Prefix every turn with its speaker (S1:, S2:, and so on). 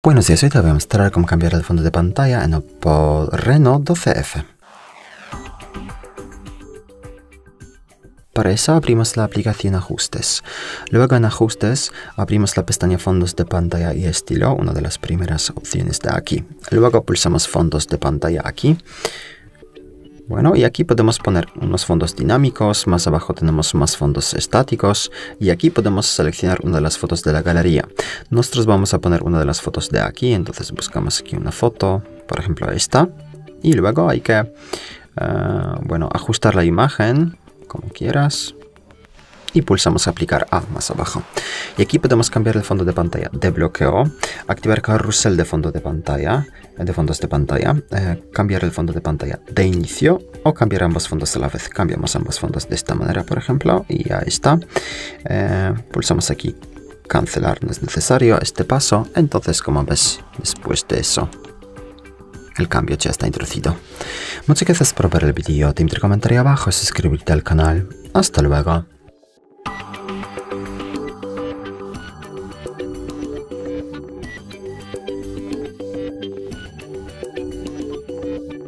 S1: Buenos días, hoy te voy a mostrar cómo cambiar el fondo de pantalla en Oppo Reno 12F. Para eso abrimos la aplicación Ajustes. Luego en Ajustes abrimos la pestaña Fondos de pantalla y estilo, una de las primeras opciones de aquí. Luego pulsamos Fondos de pantalla aquí. Bueno, y aquí podemos poner unos fondos dinámicos, más abajo tenemos más fondos estáticos y aquí podemos seleccionar una de las fotos de la galería. Nosotros vamos a poner una de las fotos de aquí, entonces buscamos aquí una foto, por ejemplo esta, y luego hay que, eh, bueno, ajustar la imagen como quieras y pulsamos aplicar A más abajo. Y aquí podemos cambiar el fondo de pantalla de bloqueo, activar carrusel de fondo de pantalla, de fondos de pantalla, eh, cambiar el fondo de pantalla de inicio o cambiar ambos fondos a la vez. Cambiamos ambos fondos de esta manera, por ejemplo, y ya está. Eh, pulsamos aquí cancelar, no es necesario este paso. Entonces, como ves, después de eso, el cambio ya está introducido. Muchas gracias por ver el vídeo, te invito a comentar abajo suscribirte al canal. Hasta luego.